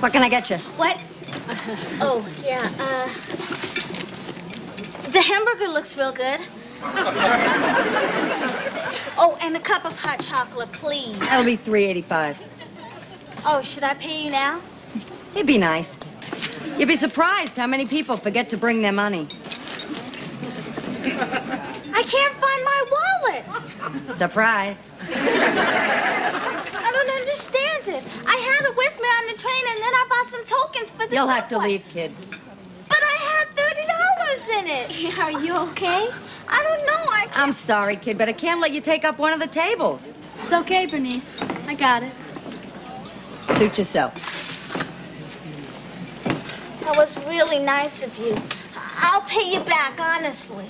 What can I get you? What? Oh, yeah, uh... The hamburger looks real good. oh, and a cup of hot chocolate, please. That'll be three eighty-five. Oh, should I pay you now? It'd be nice. You'd be surprised how many people forget to bring their money. I can't find my wallet. Surprise. I don't understand it. I had it with me on the train, and then I bought some tokens for the You'll have to leave, kid. But I had thirty dollars in it. Are you okay? I don't know. I I'm sorry, kid, but I can't let you take up one of the tables. It's okay, Bernice. I got it. Suit yourself. That was really nice of you. I'll pay you back, honestly.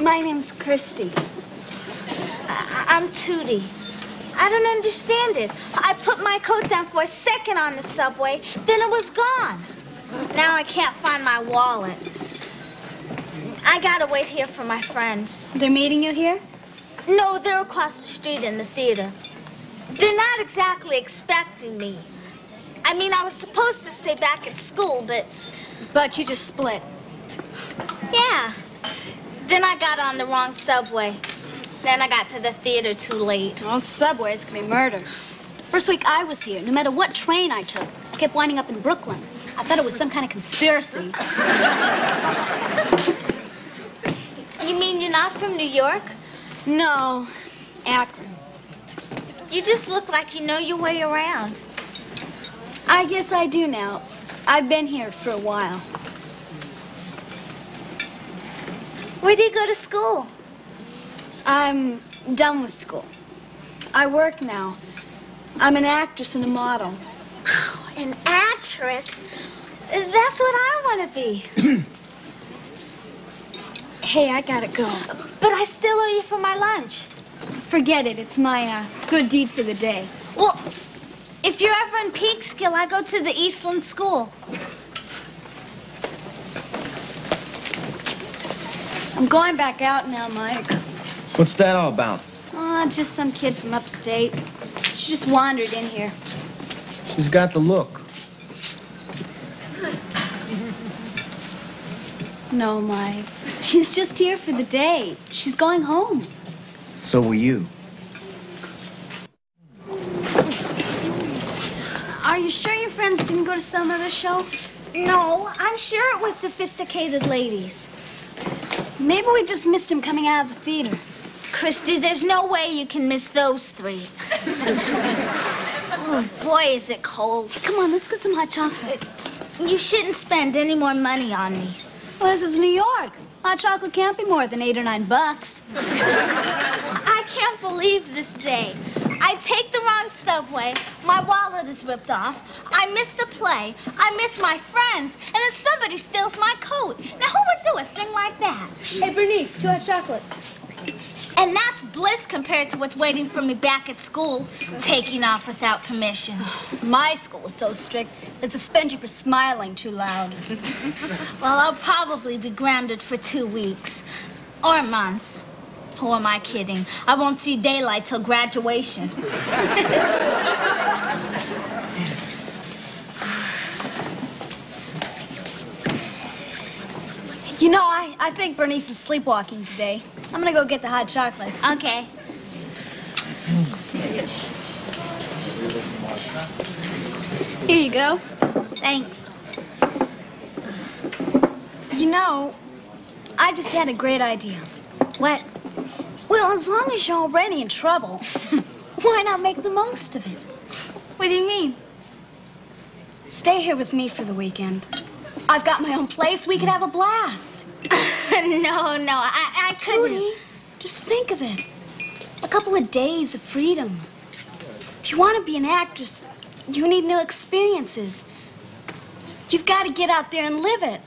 My name's Christy. I- I'm Tootie. I don't understand it. I put my coat down for a second on the subway, then it was gone. Now I can't find my wallet. I gotta wait here for my friends. They're meeting you here? No, they're across the street in the theater. They're not exactly expecting me. I mean, I was supposed to stay back at school, but But you just split. yeah. Then I got on the wrong subway. Then I got to the theater too late. Most subways can be murder. First week I was here, no matter what train I took, I kept winding up in Brooklyn. I thought it was some kind of conspiracy. You mean you're not from New York? No, Akron. You just look like you know your way around. I guess I do now. I've been here for a while. Where do you go to school? I'm done with school. I work now. I'm an actress and a model. Oh, an actress? That's what I want to be. Hey, I gotta go. But I still owe you for my lunch. Forget it. It's my uh, good deed for the day. Well, if you're ever in Peekskill, I go to the Eastland School. I'm going back out now, Mike. What's that all about? Oh, just some kid from upstate. She just wandered in here. She's got the look. No, Mike. She's just here for the day. She's going home. So were you. Are you sure your friends didn't go to some other show? No, I'm sure it was sophisticated ladies. Maybe we just missed him coming out of the theater. Christy, there's no way you can miss those three. oh, boy, is it cold. Come on, let's get some hot chocolate. You shouldn't spend any more money on me. Well, this is New York. Hot chocolate can't be more than eight or nine bucks. I can't believe this day. I take the wrong subway, my wallet is ripped off, I miss the play, I miss my friends, and then somebody steals my coat. Now, who would do a thing like that? Hey, Bernice, two hot chocolates. And that's bliss compared to what's waiting for me back at school, taking off without permission. My school is so strict, they'd suspend you for smiling too loud. Well, I'll probably be grounded for two weeks or a month. Who am I kidding? I won't see daylight till graduation. I think Bernice is sleepwalking today. I'm gonna go get the hot chocolates. Okay. Here you go. Thanks. You know, I just had a great idea. What? Well, as long as you're already in trouble, why not make the most of it? What do you mean? Stay here with me for the weekend. I've got my own place. We could have a blast. no, no, I, I couldn't. Tootie, just think of it. A couple of days of freedom. If you want to be an actress, you need new experiences. You've got to get out there and live it.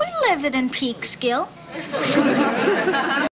We live it in Peekskill.